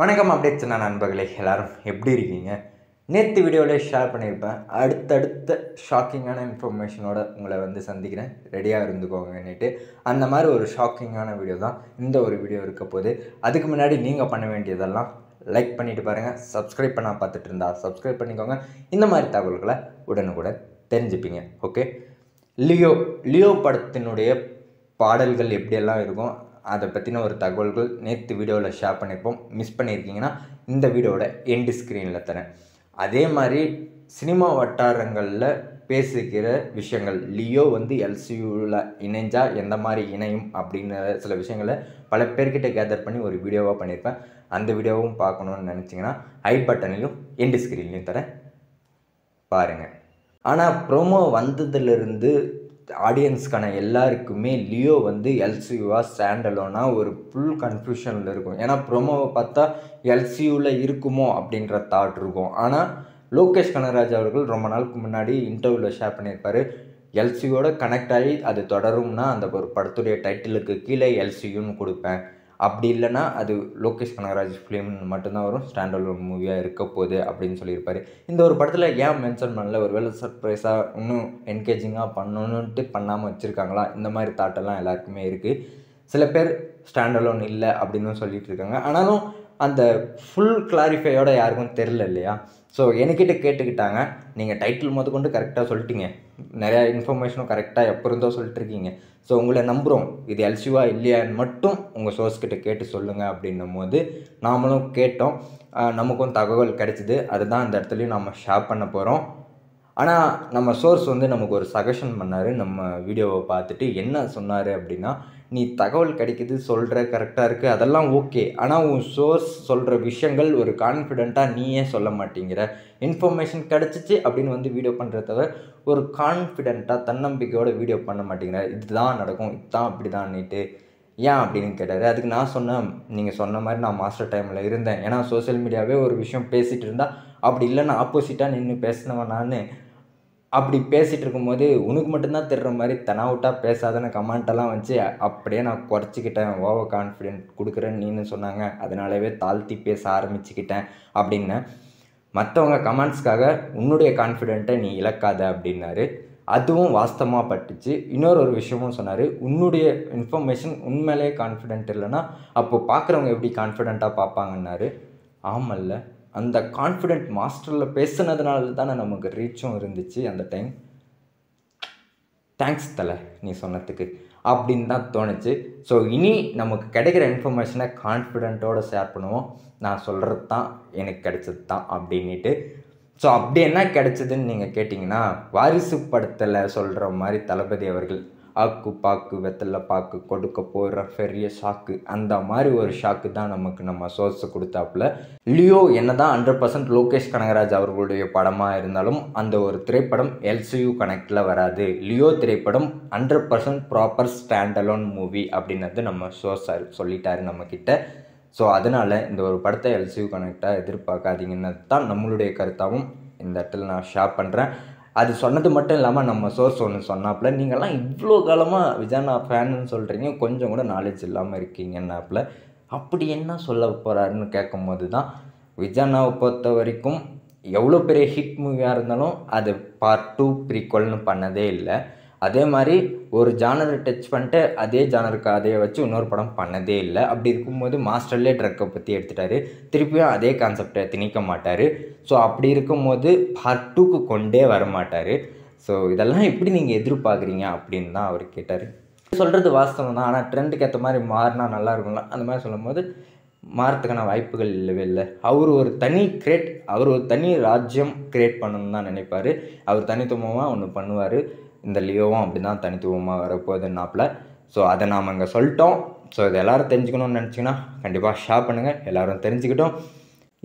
வணக்கம் அப்டேட்ஸ் நான் நண்பர்களே எல்லோரும் எப்படி இருக்கீங்க? நேற்று வீடியோவில் ஷேர் பண்ணியிருப்பேன். அடுத்தடுத்த ஷாக்கிங்கான இன்ஃபர்மேஷனோட உங்களை வந்து சந்திக்கிறேன். ரெடியாக இருந்துக்கோங்கன்னுட்டு. அந்த மாதிரி ஒரு ஷாக்கிங்கான வீடியோ தான் இந்த ஒரு வீடியோ இருக்க போது அதுக்கு முன்னாடி நீங்கள் பண்ண வேண்டியதெல்லாம் லைக் பண்ணிவிட்டு பாருங்கள் சப்ஸ்கிரைப் பண்ண பார்த்துட்டு இருந்தா சப்ஸ்கிரைப் பண்ணிக்கோங்க. இந்த மாதிரி தகவல்களை உடனுக்குடன் தெரிஞ்சுப்பீங்க. ஓகே லியோ லியோ படத்தினுடைய பாடல்கள் எப்படியெல்லாம் இருக்கும்? அதை பற்றின ஒரு தகவல்கள் நேற்று வீடியோவில் ஷேர் பண்ணியிருப்போம் மிஸ் பண்ணியிருக்கீங்கன்னா இந்த வீடியோவோட எண்டு ஸ்க்ரீனில் தரேன். அதே மாதிரி சினிமா வட்டாரங்களில் பேசுகிற விஷயங்கள் லியோ வந்து எல்சியூவில் இணைஞ்சால் எந்த மாதிரி இணையும் அப்படின்ற சில விஷயங்களை பல பேர்கிட்ட கேதர் பண்ணி ஒரு வீடியோவாக பண்ணியிருப்பேன் அந்த வீடியோவும் பார்க்கணுன்னு நினச்சிங்கன்னா ஐ பட்டன்லையும் எண்டு ஸ்க்ரீன்லையும் தரேன். பாருங்கள் ஆனால் ப்ரோமோ வந்ததுலேருந்து ஆடியன்ஸ்க்கான எல்லாருக்குமே லியோ வந்து எல்சியூவா ஸ்டாண்டலோனா ஒரு ஃபுல் கன்ஃபியூஷனில் இருக்கும். ஏன்னா ப்ரோமோவை பார்த்தா எல்சியூவில் இருக்குமோ அப்படின்ற தாட் இருக்கும். ஆனால் லோகேஷ் கனகராஜ் அவர்கள் ரொம்ப நாளுக்கு முன்னாடி இன்டர்வியூவில் ஷேர் பண்ணியிருப்பார். எல்சியோட கனெக்ட் ஆகி அது தொடரும்னா அந்த ஒரு படத்துடைய டைட்டிலுக்கு கீழே எல்சியூன்னு கொடுப்பேன். அப்படி இல்லைன்னா அது லோகேஷ் கனகராஜ் ஃபிலிம் மட்டும்தான் வரும். ஸ்டாண்ட் அலோன் மூவியாக இருக்க போகுது அப்படின்னு சொல்லியிருப்பார். இந்த ஒரு படத்தில் ஏன் மென்ஷன் பண்ணல? ஒரு வேளை சர்ப்ரைஸாக இன்னும் என்கேஜிங்காக பண்ணணுன்ட்டு பண்ணாமல் வச்சுருக்காங்களா? இந்த மாதிரி தாட்டெல்லாம் எல்லாருக்குமே இருக்குது சில பேர் ஸ்டாண்ட் அலோன் இல்லை அப்படின்னு சொல்லிட்டு இருக்காங்க. ஆனாலும் அந்த ஃபுல் கிளாரிஃபையோட யாருக்கும் தெரில இல்லையா? ஸோ என்கிட்ட கேட்டுக்கிட்டாங்க. நீங்கள் டைட்டில் முத கொண்டு கரெக்டாக சொல்லிட்டீங்க. நிறையா இன்ஃபர்மேஷனும் கரெக்டாக எப்போ இருந்தோ சொல்லிட்டுருக்கீங்க. ஸோ உங்களை நம்புகிறோம் இது எல்சிவா இல்லையான்னு மட்டும் உங்கள் சோர்ஸ் கிட்டே கேட்டு சொல்லுங்கள் அப்படின்னும் போது நாமளும் கேட்டோம். நமக்கும் தகவல் கிடைச்சிது. அதுதான் அந்த இடத்துலையும் நம்ம ஷேர் பண்ண போகிறோம் ஆனால் நம்ம சோர்ஸ் வந்து நமக்கு ஒரு சஜஷன் பண்ணார். நம்ம வீடியோவை பார்த்துட்டு என்ன சொன்னார் அப்படின்னா நீ தகவல் கிடைக்கிது சொல்கிற கரெக்டாக இருக்குது அதெல்லாம் ஓகே ஆனால் உன் சோர்ஸ் சொல்கிற விஷயங்கள் ஒரு கான்ஃபிடெண்ட்டாக நீயே சொல்ல மாட்டேங்கிற. இன்ஃபர்மேஷன் கிடச்சிச்சு அப்படின்னு வந்து வீடியோ பண்ணுறத தவிர ஒரு கான்ஃபிடெண்ட்டாக தன்னம்பிக்கையோட வீடியோ பண்ண மாட்டேங்கிற. இதுதான் நடக்கும். இதுதான் அப்படி தான்னுட்டு ஏன் அப்படின்னு கேட்டார். அதுக்கு நான் சொன்னேன் நீங்கள் சொன்ன மாதிரி நான் மாஸ்டர் டைமில் இருந்தேன். ஏன்னா சோஷியல் மீடியாவே ஒரு விஷயம் பேசிகிட்டு இருந்தால் அப்படி இல்லைன்னா ஆப்போசிட்டாக நின்று பேசினவன் நான். அப்படி பேசிகிட்டு இருக்கும்போது உனக்கு மட்டும்தான் தெரிற மாதிரி தனாவுட்டாக பேசாதன்னு கமெண்ட்டெல்லாம் வச்சு அப்படியே நான் குறைச்சிக்கிட்டேன். ஓவர் கான்ஃபிடென்ட் கொடுக்குறேன்னு நீனு சொன்னாங்க. அதனாலவே தாழ்த்தி பேச ஆரம்பிச்சுக்கிட்டேன் அப்படின்னேன் மற்றவங்க கமெண்ட்ஸ்க்காக உன்னுடைய கான்ஃபிடென்ட்டை நீ இழக்காத அப்படின்னாரு. அதுவும் வாஸ்தவமாக பட்டுச்சு. இன்னொரு ஒரு விஷயமும் சொன்னார். உன்னுடைய இன்ஃபர்மேஷன் உண்மையிலே கான்ஃபிடென்ட் இல்லைன்னா அப்போ பார்க்குறவங்க எப்படி கான்ஃபிடென்ட்டாக பார்ப்பாங்கன்னாரு? ஆமல்ல. அந்த கான்ஃபிடென்ட் மாஸ்டரில் பேசுனதுனால தானே நமக்கு ரீச்சும் இருந்துச்சு அந்த டைம் தேங்க்ஸ் தலை நீ சொன்னதுக்கு. அப்படின்னு தான் தோணுச்சு. ஸோ இனி நமக்கு கிடைக்கிற இன்ஃபர்மேஷனை கான்ஃபிடென்ட்டோடு ஷேர் பண்ணுவோம். நான் சொல்கிறது தான் எனக்கு கிடைச்சது தான் அப்படின்ட்டு ஸோ அப்படி என்ன கிடைச்சதுன்னு நீங்கள் கேட்டிங்கன்னா வாரிசு படத்தில் சொல்கிற மாதிரி தளபதி அவர்கள் ஆக்கு பாக்கு வெத்தலை பாக்கு கொடுக்க போகிற பெரிய ஷாக்கு அந்த மாதிரி ஒரு ஷாக்கு தான் நமக்கு நம்ம சோர்ஸை கொடுத்தாப்புல. லியோ என்ன தான் ஹண்ட்ரட் பர்சன்ட் லோகேஷ் கனகராஜ் அவர்களுடைய படமாக இருந்தாலும் அந்த ஒரு திரைப்படம் எல்சியூ கனெக்டில் வராது. லியோ திரைப்படம் hundred percent proper standalone movie அப்படின்னது நம்ம சோர்ஸ் சொல்லிட்டாரு நம்மக்கிட்ட ஸோ அதனால் இந்த ஒரு படத்தை எல்சியூ கனெக்டாக எதிர்பார்க்காதீங்கன்னு தான் நம்மளுடைய கருத்தாகவும் இந்த இடத்துல நான் ஷேர் பண்ணுறேன் அது சொன்னது மட்டும் இல்லாமல் நம்ம சோர்ஸ் ஒன்று சொன்னாப்புல நீங்கள்லாம் இவ்வளோ காலமாக விஜயனா ஃபேனுன்னு சொல்கிறீங்க கொஞ்சம் கூட நாலேஜ் இல்லாமல் இருக்கீங்கன்னாப்புல அப்படி என்ன சொல்ல போகிறாருன்னு கேட்கும்போது தான் விஜயனாவை பொறுத்த வரைக்கும் எவ்வளோ பெரிய ஹிட் மூவியாக இருந்தாலும் அது பார்ட் டூ ப்ரீக்வல்னு பண்ணதே இல்லை. அதே மாதிரி ஒரு ஜானரை டச் பண்ணிட்டு அதே ஜானருக்கு அதே வச்சு இன்னொரு படம் பண்ணதே இல்லை. அப்படி இருக்கும்போது மாஸ்டர்லேயே ட்ரக்கை பற்றி எடுத்துட்டாரு. திருப்பியும் அதே கான்செப்டை திணிக்க மாட்டார். ஸோ அப்படி இருக்கும்போது பார்ட் டூக்கு கொண்டே வர மாட்டார். ஸோ இதெல்லாம் எப்படி நீங்கள் எதிர்பார்க்குறீங்க அப்படின்னு தான் அவர் கேட்டார். சொல்கிறது வாஸ்தவம் தான். ஆனால் ட்ரெண்டுக்கு ஏற்ற மாதிரி மாறினா நல்லா இருக்கும்ல. அந்த மாதிரி சொல்லும்போது மாறத்துக்கான வாய்ப்புகள் இல்லவே இல்லை. அவர் ஒரு தனி கிரேட் அவர் ஒரு தனி ராஜ்யம் கிரியேட் பண்ணணும்னு தான் நினைப்பார். அவர் தனித்துவமாக ஒன்று பண்ணுவார். இந்த லியோவும் அப்படி தான் தனித்துவமாக வரப்போகுதுன்னாப்புல. ஸோ அதை நாம் இங்கே சொல்லிட்டோம். ஸோ இதை எல்லோரும் தெரிஞ்சுக்கணும்னு நினச்சிங்கன்னா கண்டிப்பாக ஷேர் பண்ணுங்கள் எல்லோரும் தெரிஞ்சுக்கிட்டோம்.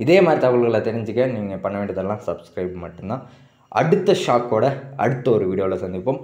இதே மாதிரி தகவல்களை தெரிஞ்சுக்க நீங்கள் பண்ண வேண்டியதெல்லாம் சப்ஸ்கிரைப் மட்டும்தான். அடுத்த ஷாக்கோட அடுத்த ஒரு வீடியோவில் சந்திப்போம்.